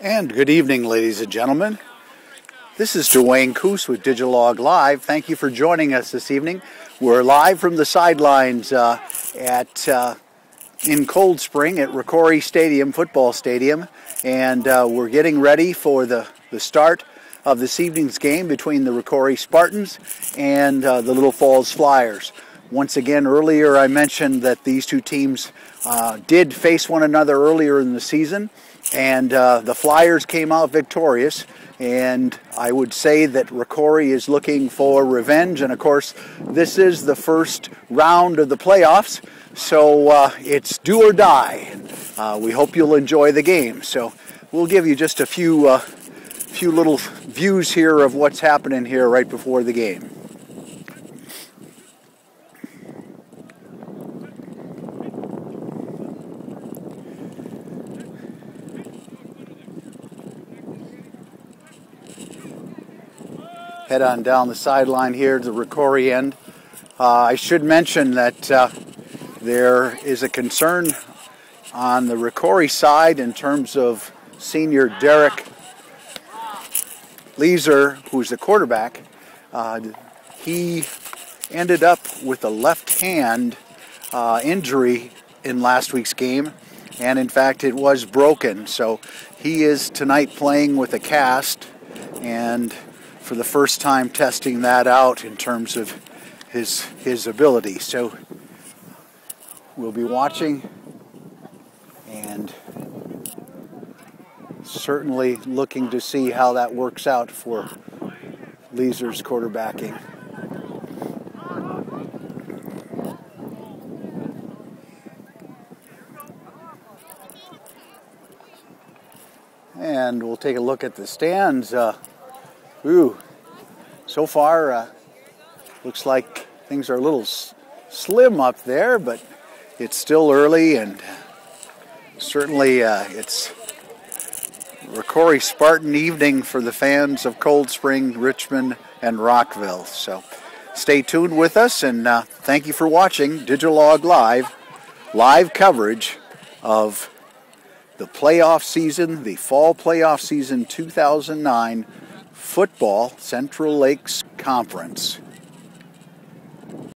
And good evening, ladies and gentlemen. This is Duane Kuss with DigElog Live. Thank you for joining us this evening. We're live from the sidelines uh, at uh, in Cold Spring at Rocori Stadium, football stadium, and uh, we're getting ready for the, the start of this evening's game between the Rocori Spartans and uh, the Little Falls Flyers. Once again, earlier I mentioned that these two teams uh, did face one another earlier in the season, and uh, the Flyers came out victorious. And I would say that Rocori is looking for revenge. And of course, this is the first round of the playoffs, so uh, it's do or die. Uh, we hope you'll enjoy the game. So we'll give you just a few, uh, few little views here of what's happening here right before the game. Head on down the sideline here to the Rocori end. Uh, I should mention that uh, there is a concern on the Rocori side in terms of senior Derek Leeser, who's the quarterback. Uh, he ended up with a left hand uh, injury in last week's game, and in fact, it was broken. So he is tonight playing with a cast, and for the first time testing that out in terms of his his ability. So we'll be watching and certainly looking to see how that works out for Leaser's quarterbacking. And we'll take a look at the stands. Uh, Ooh, so far, uh, looks like things are a little s- slim up there, but it's still early and certainly uh, it's Rocori Spartan evening for the fans of Cold Spring, Richmond, and Rockville. So stay tuned with us and uh, thank you for watching DigElog Live, live coverage of the playoff season, the fall playoff season 2009 Football Central Lakes Conference.